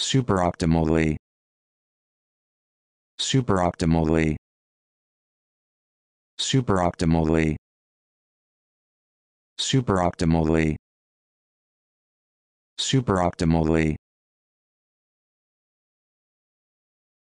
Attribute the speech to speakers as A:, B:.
A: superoptimally. Superoptimally. Superoptimally. Superoptimally. Superoptimally.